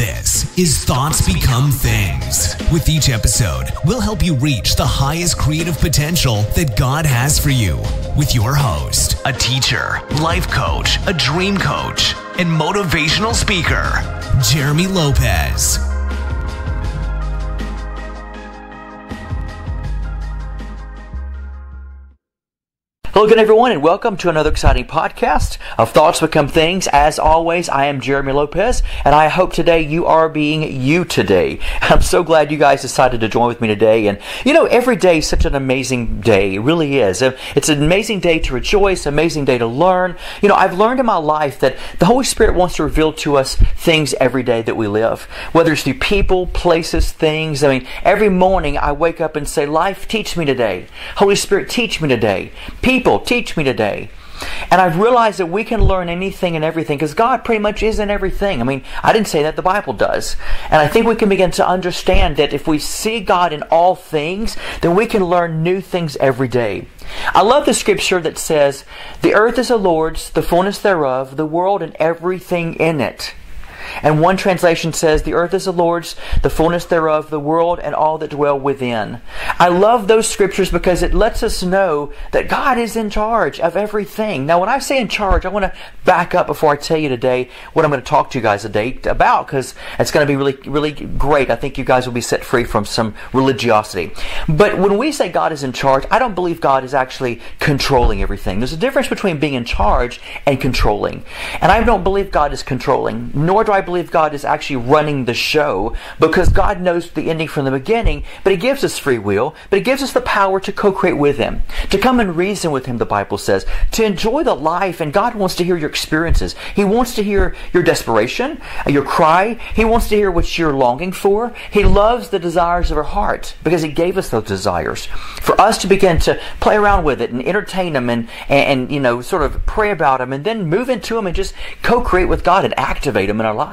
This is Thoughts Become Things. With each episode, we'll help you reach the highest creative potential that God has for you. With your host, a teacher, life coach, a dream coach, and motivational speaker, Jeremy Lopez. Hello again, everyone, and welcome to another exciting podcast of Thoughts Become Things. As always, I am Jeremy Lopez, and I hope today you are being you today. I'm so glad you guys decided to join with me today. And you know, every day is such an amazing day. It really is. Uh, it's an amazing day to rejoice, amazing day to learn. You know, I've learned in my life that the Holy Spirit wants to reveal to us things every day that we live, whether it's through people, places, things. I mean, every morning I wake up and say, Life, teach me today. Holy Spirit, teach me today. People, people, teach me today. And I've realized that we can learn anything and everything because God pretty much is in everything. I mean, I didn't say that, the Bible does. And I think we can begin to understand that if we see God in all things, then we can learn new things every day. I love the scripture that says, The earth is the Lord's, the fullness thereof, the world and everything in it. And one translation says, The earth is the Lord's, the fullness thereof, the world, and all that dwell within. I love those scriptures because it lets us know that God is in charge of everything. Now, when I say in charge, I want to back up before I tell you today what I'm going to talk to you guys today about because it's going to be really, really great. I think you guys will be set free from some religiosity. But when we say God is in charge, I don't believe God is actually controlling everything. There's a difference between being in charge and controlling. And I don't believe God is controlling, nor do I believe God is actually running the show because God knows the ending from the beginning, but He gives us free will, but He gives us the power to co create with Him, to come and reason with Him, the Bible says, to enjoy the life, and God wants to hear your experiences. He wants to hear your desperation, your cry. He wants to hear what you're longing for. He loves the desires of our heart because He gave us those desires. For us to begin to play around with it and entertain them and, and, and you know, sort of pray about them and then move into them and just co create with God and activate them in our lives.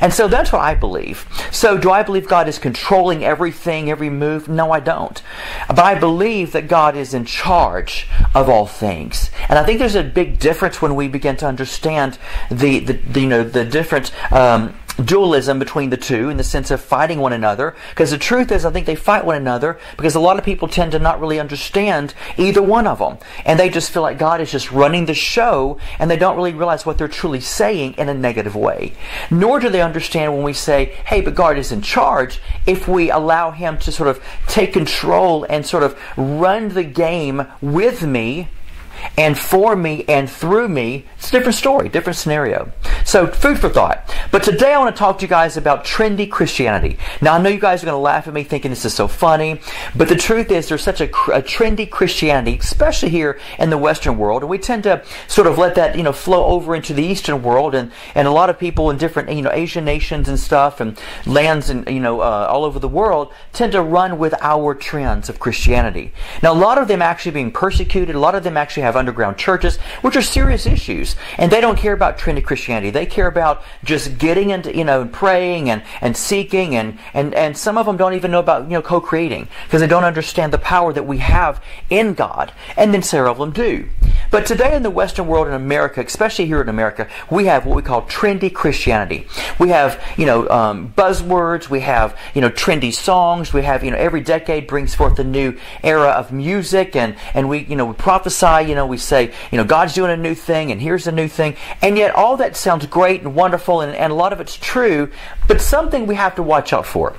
And so that's what I believe. So do I believe God is controlling everything, every move? No, I don't. But I believe that God is in charge of all things. And I think there's a big difference when we begin to understand the, the, the you know, the different um, dualism between the two in the sense of fighting one another. Because the truth is, I think they fight one another because a lot of people tend to not really understand either one of them. And they just feel like God is just running the show and they don't really realize what they're truly saying in a negative way. Nor do they understand when we say, hey, but God is in charge if we allow Him to sort of take control and sort of run the game with me and for me and through me, it's a different story, different scenario. So, food for thought. But today I want to talk to you guys about trendy Christianity. Now, I know you guys are going to laugh at me thinking this is so funny, but the truth is there's such a, a trendy Christianity, especially here in the Western world, and we tend to sort of let that, you know, flow over into the Eastern world, and, and a lot of people in different, you know, Asian nations and stuff, and lands and, you know, uh, all over the world tend to run with our trends of Christianity. Now, a lot of them actually being persecuted, a lot of them actually have have underground churches, which are serious issues. And they don't care about trendy Christianity. They care about just getting into, you know, praying and, and seeking and, and, and some of them don't even know about, you know, co-creating because they don't understand the power that we have in God. And then several of them do. But today in the Western world in America, especially here in America, we have what we call trendy Christianity. We have, you know, um, buzzwords. We have, you know, trendy songs. We have, you know, every decade brings forth a new era of music and, and we, you know, we prophesy, you know, we say, you know, God's doing a new thing and here's a new thing. And yet all that sounds great and wonderful and, and a lot of it's true, but something we have to watch out for.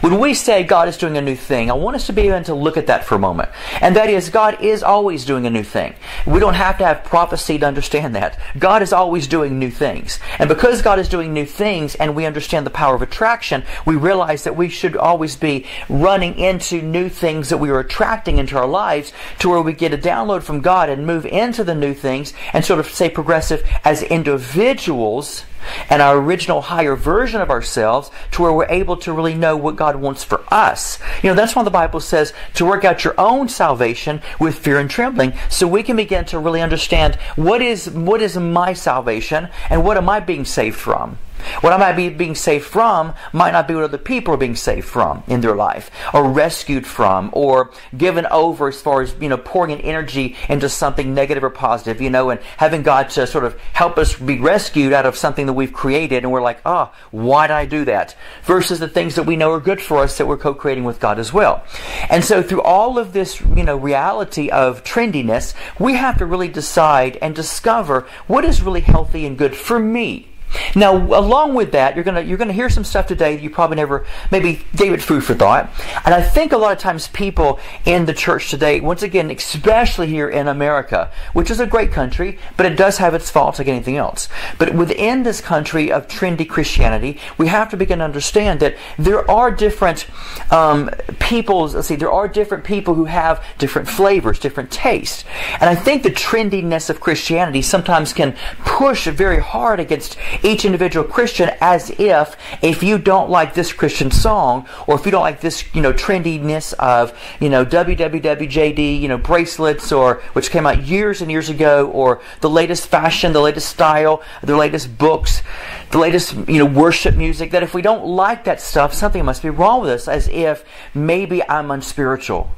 When we say God is doing a new thing, I want us to be able to look at that for a moment. And that is, God is always doing a new thing. We don't have to have prophecy to understand that. God is always doing new things. And because God is doing new things and we understand the power of attraction, we realize that we should always be running into new things that we are attracting into our lives to where we get a download from God and move into the new things and sort of say progressive as individuals and our original higher version of ourselves to where we're able to really know what God wants for us. You know, that's why the Bible says to work out your own salvation with fear and trembling so we can begin to really understand what is what is my salvation and what am I being saved from. What I might be being saved from might not be what other people are being saved from in their life, or rescued from, or given over as far as, you know, pouring an energy into something negative or positive, you know, and having God to sort of help us be rescued out of something that we've created, and we're like, ah, oh, why did I do that? Versus the things that we know are good for us that we're co-creating with God as well. And so through all of this, you know, reality of trendiness, we have to really decide and discover what is really healthy and good for me. Now, along with that, you're gonna you're gonna hear some stuff today that you probably never maybe gave it food for thought. And I think a lot of times people in the church today, once again, especially here in America, which is a great country, but it does have its faults like anything else. But within this country of trendy Christianity, we have to begin to understand that there are different um, peoples. Let's see, there are different people who have different flavors, different tastes. And I think the trendiness of Christianity sometimes can push very hard against each individual Christian as if if you don't like this Christian song or if you don't like this, you know, trendiness of, you know, WWWJD, you know, bracelets or which came out years and years ago or the latest fashion, the latest style, the latest books, the latest, you know, worship music that if we don't like that stuff, something must be wrong with us as if maybe I'm unspiritual.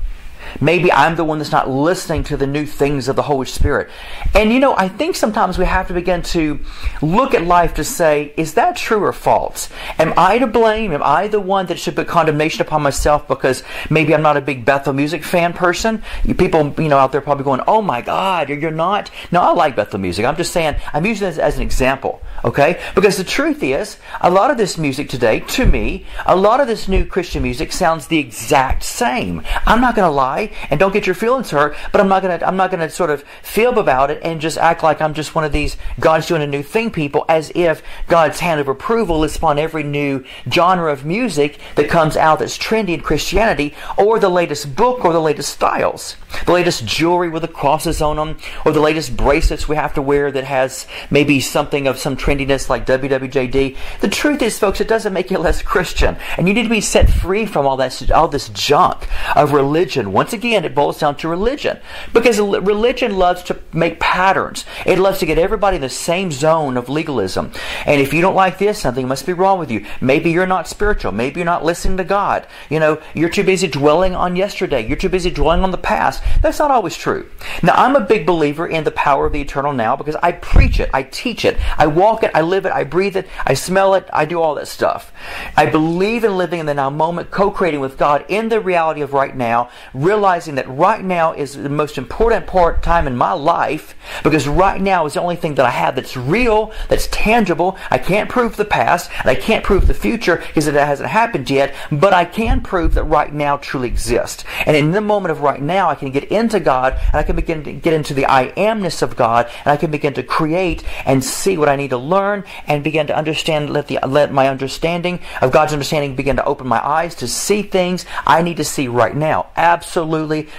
Maybe I'm the one that's not listening to the new things of the Holy Spirit. And you know, I think sometimes we have to begin to look at life to say, is that true or false? Am I to blame? Am I the one that should put condemnation upon myself because maybe I'm not a big Bethel music fan person? People, you know, out there probably going, oh my God, you're not? No, I like Bethel music. I'm just saying, I'm using this as an example, okay? Because the truth is, a lot of this music today, to me, a lot of this new Christian music sounds the exact same. I'm not going to lie and don't get your feelings hurt, but I'm not gonna I'm not gonna sort of fib about it and just act like I'm just one of these God's doing a new thing people as if God's hand of approval is upon every new genre of music that comes out that's trendy in Christianity or the latest book or the latest styles. The latest jewelry with the crosses on them or the latest bracelets we have to wear that has maybe something of some trendiness like WWJD. The truth is folks, it doesn't make you less Christian. And you need to be set free from all that all this junk of religion once again, it boils down to religion. Because religion loves to make patterns. It loves to get everybody in the same zone of legalism. And if you don't like this, something must be wrong with you. Maybe you're not spiritual. Maybe you're not listening to God. You know, you're too busy dwelling on yesterday. You're too busy dwelling on the past. That's not always true. Now, I'm a big believer in the power of the eternal now because I preach it. I teach it. I walk it. I live it. I breathe it. I smell it. I do all that stuff. I believe in living in the now moment, co-creating with God in the reality of right now, realizing that right now is the most important part time in my life because right now is the only thing that I have that's real, that's tangible. I can't prove the past and I can't prove the future because it hasn't happened yet, but I can prove that right now truly exists. And in the moment of right now, I can get into God and I can begin to get into the I amness of God and I can begin to create and see what I need to learn and begin to understand, let, the, let my understanding of God's understanding begin to open my eyes to see things I need to see right now. Absolutely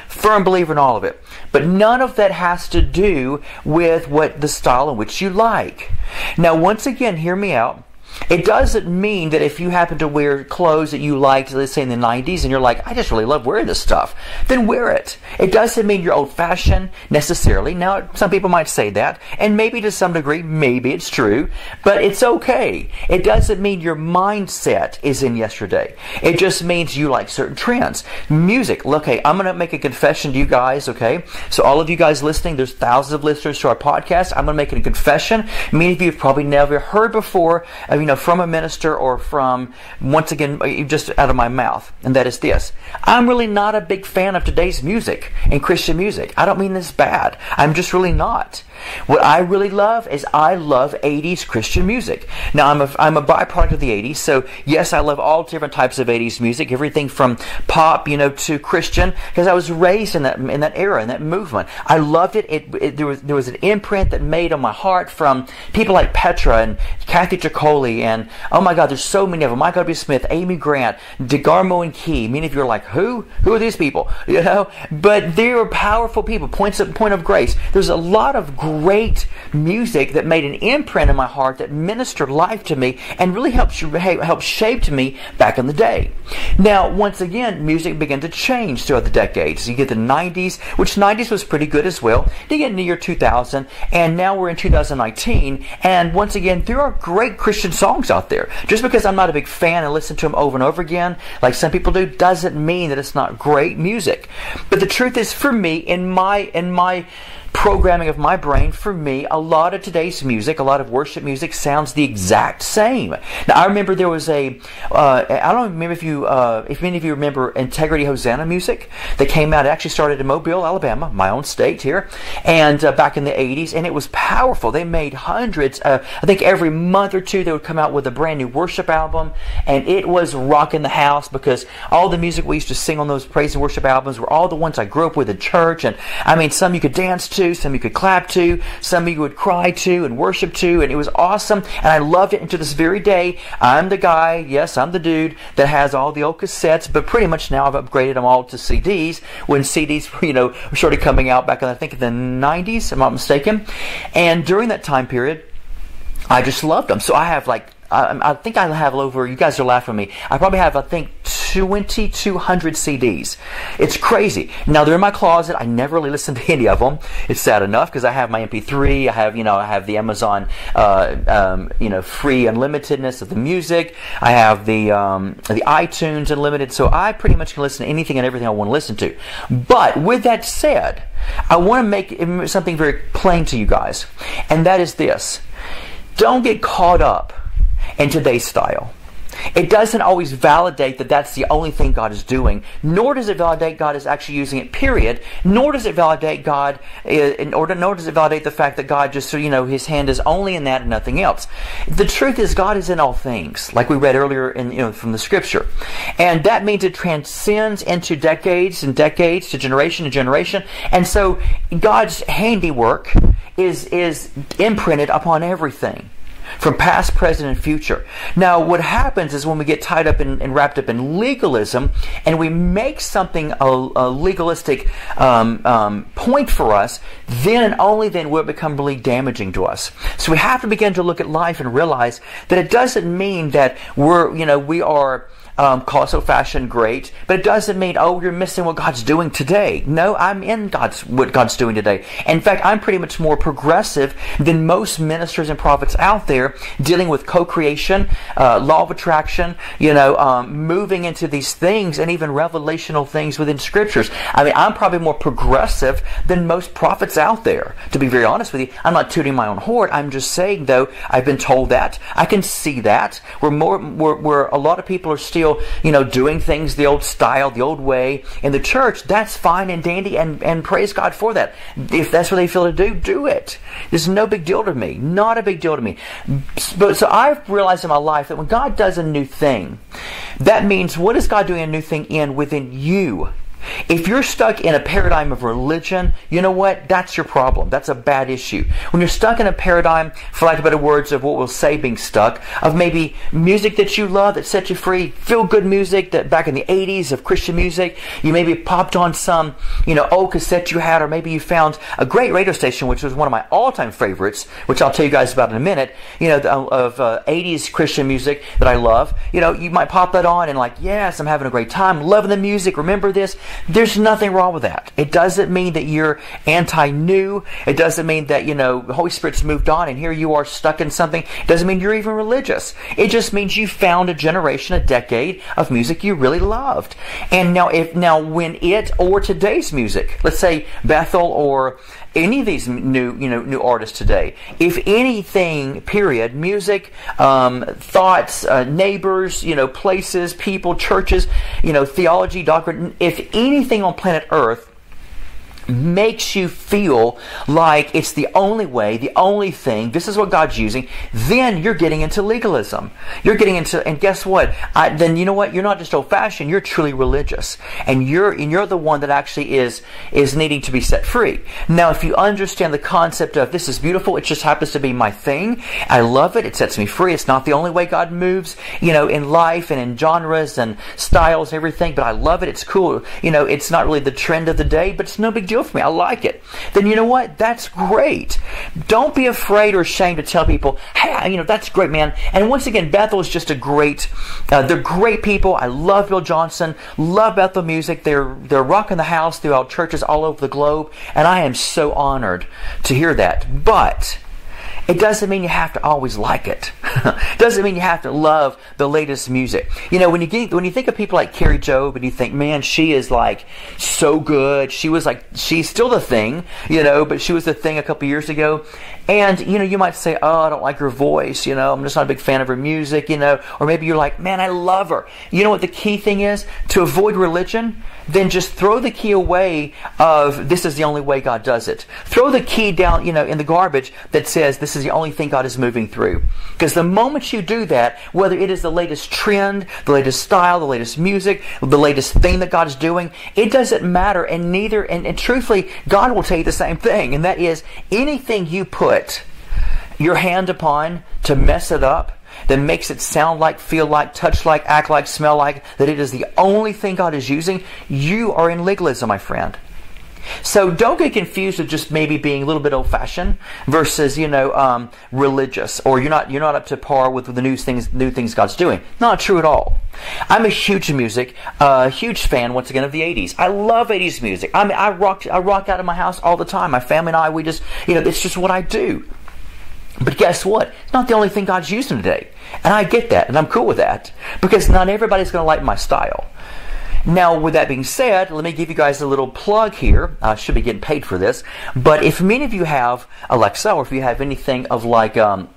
firm believer in all of it. But none of that has to do with what the style in which you like. Now, once again, hear me out. It doesn't mean that if you happen to wear clothes that you liked, let's say in the 90s, and you're like, I just really love wearing this stuff, then wear it. It doesn't mean you're old fashioned necessarily. Now, some people might say that, and maybe to some degree, maybe it's true, but it's okay. It doesn't mean your mindset is in yesterday. It just means you like certain trends. Music, okay, I'm going to make a confession to you guys, okay? So, all of you guys listening, there's thousands of listeners to our podcast. I'm going to make a confession. Many of you have probably never heard before you know, from a minister or from, once again, uh, just out of my mouth. And that is this. I'm really not a big fan of today's music and Christian music. I don't mean this bad. I'm just really not. What I really love is I love 80s Christian music. Now, I'm a, I'm a byproduct of the 80s, so yes, I love all different types of 80s music, everything from pop, you know, to Christian, because I was raised in that, in that era, in that movement. I loved it. It, it. there, was, there was an imprint that made on my heart from people like Petra and Kathy Troccoli, and oh my God, there's so many of them. Michael W. Smith, Amy Grant, DeGarmo and Key. Many of you are like, who? Who are these people? You know? But they were powerful people, points of, point of grace. There's a lot of great music that made an imprint in my heart that ministered life to me and really helped helped shape me back in the day. Now, once again, music began to change throughout the decades. You get the 90s, which 90s was pretty good as well. You get in the year 2000, and now we're in 2019. And once again, there are great Christian songs out there. Just because I'm not a big fan and listen to them over and over again, like some people do, doesn't mean that it's not great music. But the truth is, for me, in my in my programming of my brain, for me, a lot of today's music, a lot of worship music sounds the exact same. Now, I remember there was a. Uh, I don't remember if you, uh, if many of you remember Integrity Hosanna music that came out. It actually started in Mobile, Alabama, my own state here, and uh, back in the 80s, and it was powerful. They made hundreds, uh, I think every month or two, they would come out with a brand new worship album, and it was rocking the house because all the music we used to sing on those praise and worship albums were all the ones I grew up with in church, and I mean, some you could dance to to, some you could clap to, some you would cry to and worship to, and it was awesome. And I loved it. And to this very day, I'm the guy, yes, I'm the dude that has all the old cassettes, but pretty much now I've upgraded them all to CDs when CDs, you know, were sort of coming out back in, I think, the 90s, if I'm not mistaken. And during that time period, I just loved them. So I have like I, I, think I have over. You guys are laughing at me. I probably have, I think, 2,200 CDs. It's crazy. Now they're in my closet. I never really listen to any of them. It's sad enough because I have my MP3. I have, you know, I have the Amazon, uh, um, you know, free unlimitedness of the music. I have the um, the iTunes unlimited. So I pretty much can listen to anything and everything I want to listen to. But with that said, I want to make something very plain to you guys, and that is this: don't get caught up in today's style. It doesn't always validate that that's the only thing God is doing, nor does it validate God is actually using it, period, nor does it validate God, eh, in order, nor does it validate the fact that God just, you know, His hand is only in that and nothing else. The truth is God is in all things, like we read earlier in, you know, from the scripture. And that means it transcends into decades and decades to generation to generation. And so God's handiwork is, is imprinted upon everything from past, present, and future. Now, what happens is when we get tied up in, and wrapped up in legalism and we make something a, a legalistic um, um, point for us, then only then will it become really damaging to us. So we have to begin to look at life and realize that it doesn't mean that we're, you know, we are um, fashion great, but it doesn't mean oh you're missing what God's doing today. No, I'm in God's what God's doing today. In fact, I'm pretty much more progressive than most ministers and prophets out there dealing with co-creation, uh, law of attraction, you know, um, moving into these things and even revelational things within scriptures. I mean, I'm probably more progressive than most prophets out there. To be very honest with you, I'm not tooting my own horn. I'm just saying though I've been told that I can see that where more where, where a lot of people are still still, you know, doing things the old style, the old way in the church, that's fine and dandy and, and praise God for that. If that's what they feel to do, do it. It's no big deal to me. Not a big deal to me. But so I've realized in my life that when God does a new thing, that means what is God doing a new thing in within you? If you're stuck in a paradigm of religion, you know what? That's your problem. That's a bad issue. When you're stuck in a paradigm, for lack of better words, of what we'll say being stuck, of maybe music that you love that set you free, feel good music that back in the 80s of Christian music, you maybe popped on some, you know, old cassette you had, or maybe you found a great radio station, which was one of my all-time favorites, which I'll tell you guys about in a minute, you know, of uh, 80s Christian music that I love. You know, you might pop that on and like, yes, I'm having a great time, loving the music, remember this. There's nothing wrong with that. It doesn't mean that you're anti-new. It doesn't mean that, you know, the Holy Spirit's moved on and here you are stuck in something. It doesn't mean you're even religious. It just means you found a generation, a decade of music you really loved. And now if, now when it or today's music, let's say Bethel or any of these new you know new artists today. If anything period music um, thoughts uh, neighbors you know places people churches you know theology doctrine if anything on planet earth makes you feel like it's the only way, the only thing, this is what God's using, then you're getting into legalism. You're getting into, and guess what? I, then you know what? You're not just old fashioned, you're truly religious. And you're, and you're the one that actually is, is needing to be set free. Now, if you understand the concept of this is beautiful, it just happens to be my thing, I love it, it sets me free, it's not the only way God moves, you know, in life and in genres and styles and everything, but I love it, it's cool. You know, it's not really the trend of the day, but it's no big deal deal for me. I like it. Then you know what? That's great. Don't be afraid or ashamed to tell people, hey, you know, that's great, man. And once again, Bethel is just a great, uh, they're great people. I love Bill Johnson, love Bethel music. They're, they're rocking the house throughout churches all over the globe. And I am so honored to hear that. But, it doesn't mean you have to always like it. doesn't mean you have to love the latest music. You know, when you get, when you think of people like Kari Jobe and you think, man, she is like so good. She was like, she's still the thing, you know, but she was the thing a couple years ago. And, you know, you might say, oh, I don't like her voice, you know, I'm just not a big fan of her music, you know, or maybe you're like, man, I love her. You know what the key thing is? To avoid religion, then just throw the key away of this is the only way God does it. Throw the key down, you know, in the garbage that says this is the only thing God is moving through. Because the moment you do that, whether it is the latest trend, the latest style, the latest music, the latest thing that God is doing, it doesn't matter. And neither, and, and truthfully, God will tell you the same thing. And that is anything you put your hand upon to mess it up, that makes it sound like, feel like, touch like, act like, smell like, that it is the only thing God is using, you are in legalism, my friend. So don't get confused with just maybe being a little bit old-fashioned versus you know um, religious, or you're not you're not up to par with the new things new things God's doing. Not true at all. I'm a huge music, a uh, huge fan once again of the '80s. I love '80s music. I mean, I rock I rock out of my house all the time. My family and I, we just you know it's just what I do. But guess what? It's not the only thing God's using today. And I get that, and I'm cool with that. Because not everybody's going to like my style. Now, with that being said, let me give you guys a little plug here. I should be getting paid for this. But if many of you have Alexa, or if you have anything of like um,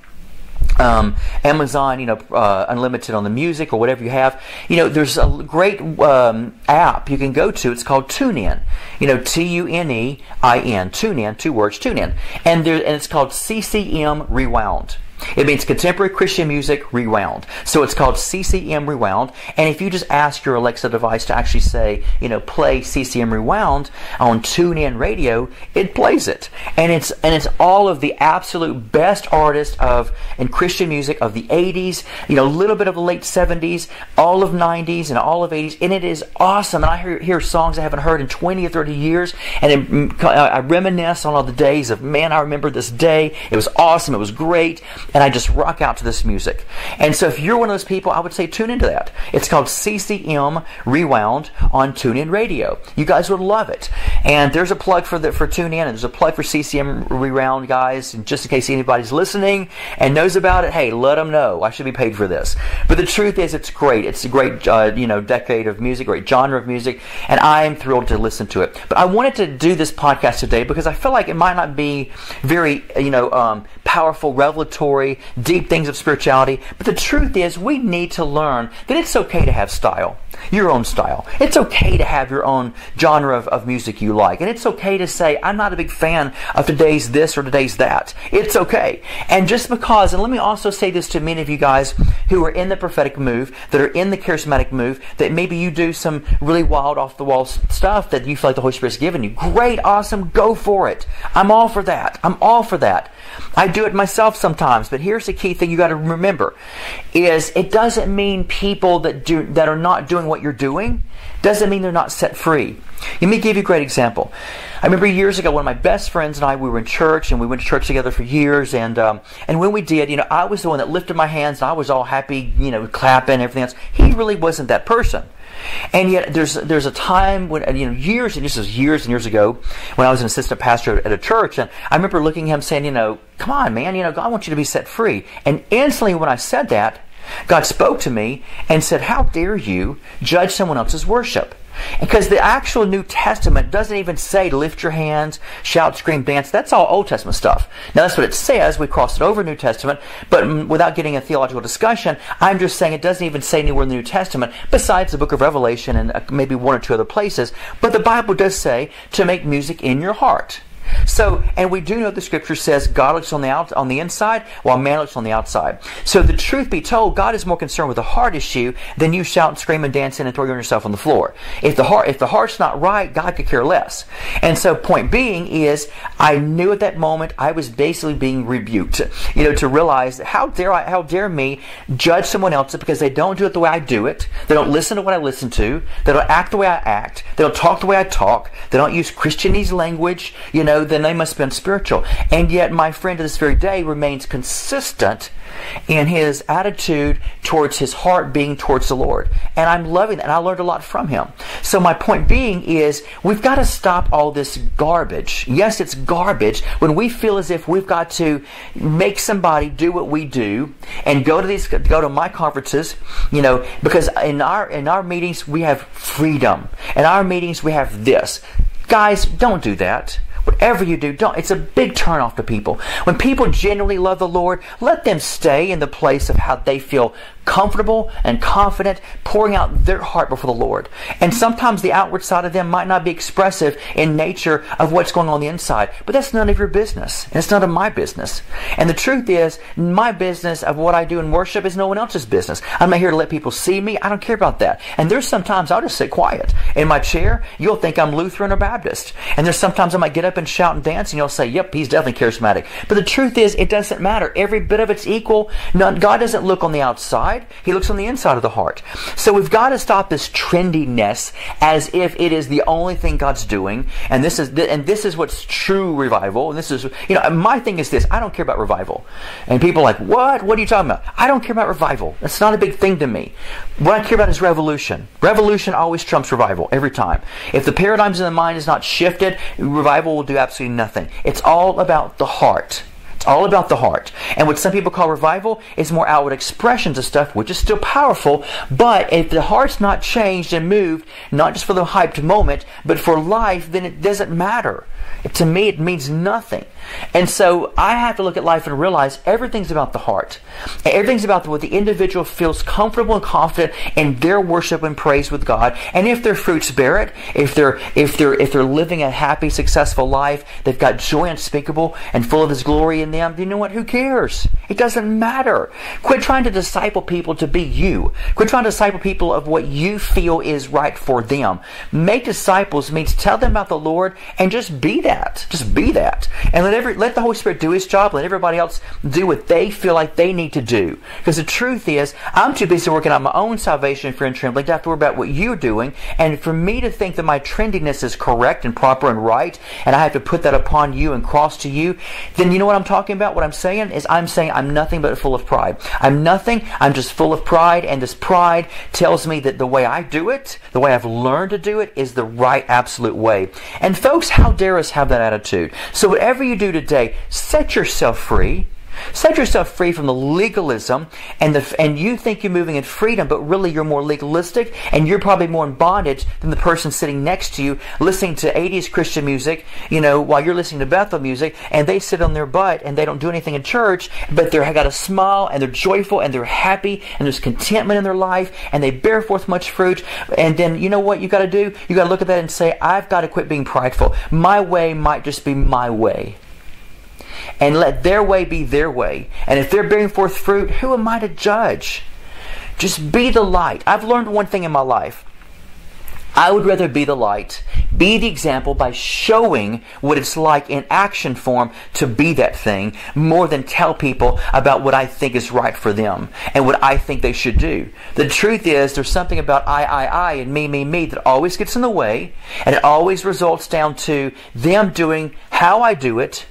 um, Amazon, you know, uh, unlimited on the music or whatever you have. You know, there's a great um, app you can go to. It's called TuneIn. You know, T U N E I N. TuneIn, two words, TuneIn, and there, and it's called CCM Rewound. It means contemporary Christian music rewound. So it's called CCM rewound. And if you just ask your Alexa device to actually say, you know, play CCM rewound on TuneIn Radio, it plays it. And it's and it's all of the absolute best artists of in Christian music of the 80s, you know, a little bit of the late 70s, all of 90s and all of 80s, and it is awesome. And I hear, hear songs I haven't heard in 20 or 30 years, and it, I reminisce on all the days of man, I remember this day. It was awesome. It was great and I just rock out to this music. And so if you're one of those people, I would say tune into that. It's called CCM Rewound on TuneIn Radio. You guys would love it. And there's a plug for the for TuneIn, and there's a plug for CCM Rewound, guys. And just in case anybody's listening and knows about it, hey, let them know. I should be paid for this. But the truth is, it's great. It's a great, uh, you know, decade of music, great genre of music, and I am thrilled to listen to it. But I wanted to do this podcast today because I feel like it might not be very, you know, um, powerful, revelatory, deep things of spirituality. But the truth is, we need to learn that it's okay to have style, your own style. It's okay to have your own genre of, of music you like. And it's okay to say, I'm not a big fan of today's this or today's that. It's okay. And just because, and let me also say this to many of you guys who are in the prophetic move, that are in the charismatic move, that maybe you do some really wild off the wall stuff that you feel like the Holy Spirit's given you. Great, awesome, go for it. I'm all for that. I'm all for that. I do it myself sometimes, but here's the key thing you got to remember is it doesn't mean people that do that are not doing what you're doing doesn't mean they're not set free. Let me give you a great example. I remember years ago, one of my best friends and I, we were in church, and we went to church together for years. And um, and when we did, you know, I was the one that lifted my hands, and I was all happy, you know, clapping, and everything else. He really wasn't that person. And yet, there's there's a time when you know years and this is years and years ago when I was an assistant pastor at a church, and I remember looking at him saying, you know, come on, man, you know, God wants you to be set free. And instantly, when I said that, God spoke to me and said, How dare you judge someone else's worship? Because the actual New Testament doesn't even say lift your hands, shout, scream, dance. That's all Old Testament stuff. Now that's what it says. We crossed it over New Testament, but without getting a theological discussion, I'm just saying it doesn't even say anywhere in the New Testament, besides the book of Revelation and uh, maybe one or two other places. But the Bible does say to make music in your heart. So, and we do know the scripture says God looks on the out, on the inside while man looks on the outside. So the truth be told, God is more concerned with the heart issue than you shout and scream and dance and throwing yourself on the floor. If the heart, if the heart's not right, God could care less. And so point being is, I knew at that moment I was basically being rebuked, you know, to realize how dare I, how dare me judge someone else because they don't do it the way I do it. They don't listen to what I listen to. They don't act the way I act. They don't talk the way I talk. They don't use Christianese language, you know, then they must have been spiritual. And yet my friend to this very day remains consistent in his attitude towards his heart being towards the Lord. And I'm loving that. And I learned a lot from him. So my point being is we've got to stop all this garbage. Yes, it's garbage when we feel as if we've got to make somebody do what we do and go to these go to my conferences, you know, because in our in our meetings we have freedom. In our meetings we have this. Guys, don't do that. Whatever you do, don't. It's a big turnoff to people. When people genuinely love the Lord, let them stay in the place of how they feel comfortable and confident, pouring out their heart before the Lord. And sometimes the outward side of them might not be expressive in nature of what's going on the inside, but that's none of your business. And it's none of my business. And the truth is, my business of what I do in worship is no one else's business. I'm not here to let people see me. I don't care about that. And there's sometimes I'll just sit quiet in my chair. You'll think I'm Lutheran or Baptist. And there's sometimes I might get up and shout and dance, and you'll say, "Yep, he's definitely charismatic." But the truth is, it doesn't matter. Every bit of it's equal. None, God doesn't look on the outside. He looks on the inside of the heart. So we've got to stop this trendiness as if it is the only thing God's doing, and this is and this is what's true revival. And this is you know my thing is this: I don't care about revival. And people are like, "What? What are you talking about?" I don't care about revival. That's not a big thing to me. What I care about is revolution. Revolution always trumps revival every time. If the paradigms in the mind is not shifted, revival will do absolutely nothing. It's all about the heart. All about the heart. And what some people call revival is more outward expressions of stuff, which is still powerful. But if the heart's not changed and moved, not just for the hyped moment, but for life, then it doesn't matter. To me, it means nothing. And so I have to look at life and realize everything's about the heart. Everything's about what the individual feels comfortable and confident in their worship and praise with God. And if their fruits bear it, if they're if they're if they're living a happy, successful life, they've got joy unspeakable and full of His glory in them. You know what? Who cares? It doesn't matter. Quit trying to disciple people to be you. Quit trying to disciple people of what you feel is right for them. Make disciples means tell them about the Lord and just be that. Just be that. And let every let the Holy Spirit do His job. Let everybody else do what they feel like they need to do. Because the truth is, I'm too busy working on my own salvation, and trembling to have to worry about what you're doing. And for me to think that my trendiness is correct and proper and right, and I have to put that upon you and cross to you, then you know what I'm talking about? What I'm saying is I'm saying I'm nothing but full of pride. I'm nothing. I'm just full of pride, and this pride tells me that the way I do it, the way I've learned to do it, is the right, absolute way. And folks, how dare us have that attitude? So whatever you do today, set yourself free. Set yourself free from the legalism and the and you think you're moving in freedom, but really you're more legalistic and you're probably more in bondage than the person sitting next to you listening to 80s Christian music, you know, while you're listening to Bethel music, and they sit on their butt and they don't do anything in church, but they're got a smile and they're joyful and they're happy and there's contentment in their life and they bear forth much fruit. And then you know what you got to do? You got to look at that and say, I've got to quit being prideful. My way might just be my way and let their way be their way. And if they're bearing forth fruit, who am I to judge? Just be the light. I've learned one thing in my life. I would rather be the light, be the example by showing what it's like in action form to be that thing more than tell people about what I think is right for them and what I think they should do. The truth is, there's something about I, I, I and me, me, me that always gets in the way and it always results down to them doing how I do it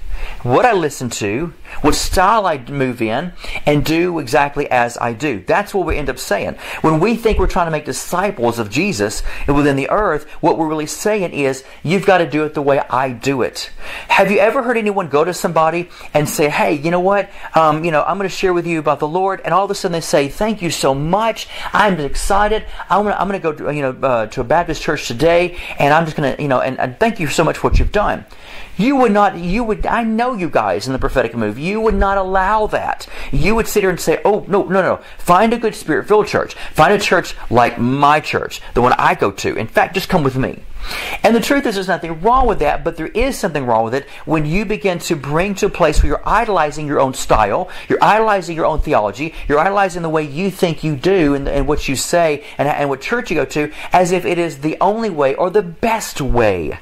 what I listen to, what style I move in, and do exactly as I do. That's what we end up saying. When we think we're trying to make disciples of Jesus within the earth, what we're really saying is, you've got to do it the way I do it. Have you ever heard anyone go to somebody and say, hey, you know what? Um, you know, I'm going to share with you about the Lord, and all of a sudden they say, thank you so much. I'm excited. I'm going to, I'm going to go to, you know, uh, to a Baptist church today, and I'm just going to, you know, and, and thank you so much for what you've done. You would not, you would, I know you guys in the prophetic move. You would not allow that. You would sit here and say, oh, no, no, no. Find a good spirit filled church. Find a church like my church, the one I go to. In fact, just come with me. And the truth is, there's nothing wrong with that, but there is something wrong with it when you begin to bring to a place where you're idolizing your own style, you're idolizing your own theology, you're idolizing the way you think you do and, and what you say and, and what church you go to as if it is the only way or the best way.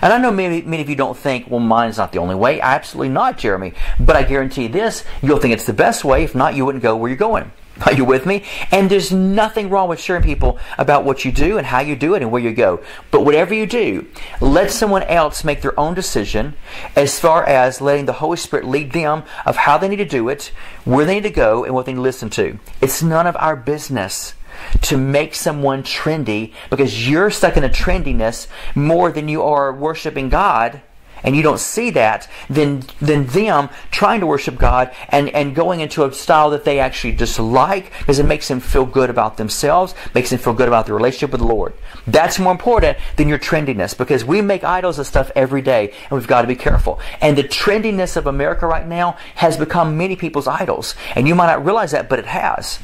And I know many, many of you don't think, well, mine's not the only way. Absolutely not, Jeremy. But I guarantee this, you'll think it's the best way. If not, you wouldn't go where you're going. Are you with me? And there's nothing wrong with sharing people about what you do and how you do it and where you go. But whatever you do, let someone else make their own decision as far as letting the Holy Spirit lead them of how they need to do it, where they need to go, and what they need to listen to. It's none of our business to make someone trendy because you're stuck in a trendiness more than you are worshiping God and you don't see that, then then them trying to worship God and, and going into a style that they actually dislike because it makes them feel good about themselves, makes them feel good about their relationship with the Lord. That's more important than your trendiness because we make idols of stuff every day and we've got to be careful. And the trendiness of America right now has become many people's idols. And you might not realize that, but it has.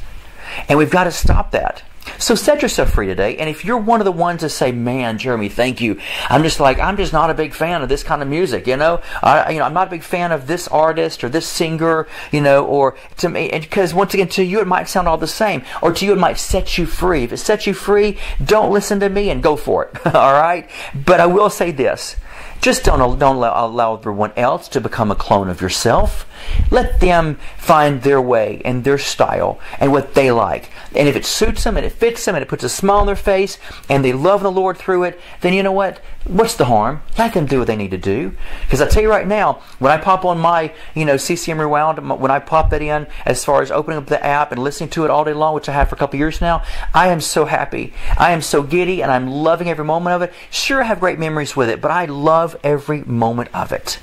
And we've got to stop that. So set yourself free today. And if you're one of the ones that say, "Man, Jeremy, thank you," I'm just like, I'm just not a big fan of this kind of music. You know, I, you know, I'm not a big fan of this artist or this singer. You know, or to me, because once again, to you it might sound all the same, or to you it might set you free. If it sets you free, don't listen to me and go for it. all right. But I will say this: just don't don't allow everyone else to become a clone of yourself. Let them find their way and their style and what they like. And if it suits them and it fits them and it puts a smile on their face and they love the Lord through it, then you know what? What's the harm? Let them do what they need to do. Because I tell you right now, when I pop on my, you know, CCM Rewound, when I pop that in, as far as opening up the app and listening to it all day long, which I have for a couple years now, I am so happy. I am so giddy and I'm loving every moment of it. Sure, I have great memories with it, but I love every moment of it.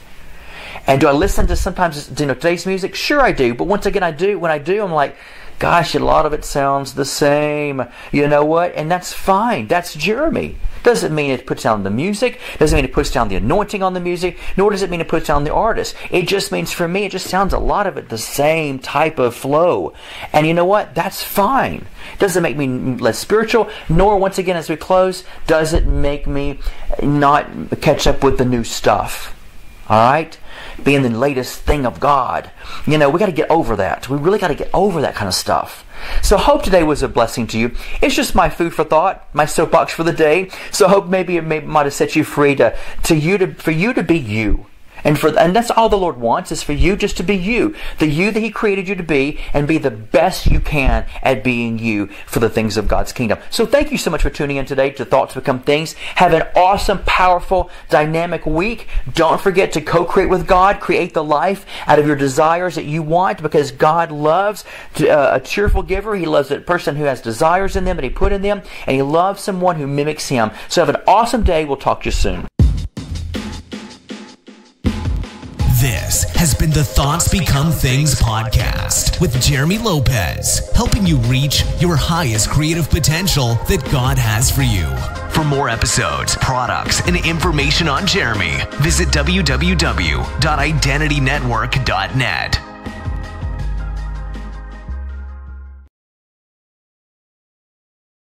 And do I listen to sometimes you know today's music? Sure, I do. But once again, I do. When I do, I'm like, gosh, a lot of it sounds the same. You know what? And that's fine. That's Jeremy. Doesn't mean it puts down the music. Doesn't mean it puts down the anointing on the music. Nor does it mean it puts down the artist. It just means for me, it just sounds a lot of it the same type of flow. And you know what? That's fine. Doesn't make me less spiritual. Nor, once again, as we close, does it make me not catch up with the new stuff. All right? Being the latest thing of God. You know, we got to get over that. We really got to get over that kind of stuff. So hope today was a blessing to you. It's just my food for thought, my soapbox for the day. So hope maybe it may, might have set you free to, to you to, for you to be you. And for and that's all the Lord wants is for you just to be you, the you that He created you to be, and be the best you can at being you for the things of God's kingdom. So thank you so much for tuning in today to Thoughts Become Things. Have an awesome, powerful, dynamic week. Don't forget to co-create with God, create the life out of your desires that you want, because God loves uh, a cheerful giver. He loves a person who has desires in them that He put in them, and He loves someone who mimics Him. So have an awesome day. We'll talk to you soon. This has been the Thoughts Become Things podcast with Jeremy Lopez, helping you reach your highest creative potential that God has for you. For more episodes, products, and information on Jeremy, visit www.identitynetwork.net.